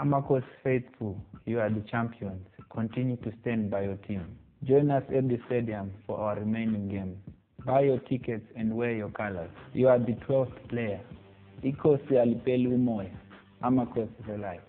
Amakhosi faithful, you are the champions. Continue to stand by your team. Join us at the stadium for our remaining game. Buy your tickets and wear your colors. You are the 12th player. Ikosi alipeli umoya. Amakhosi is alive.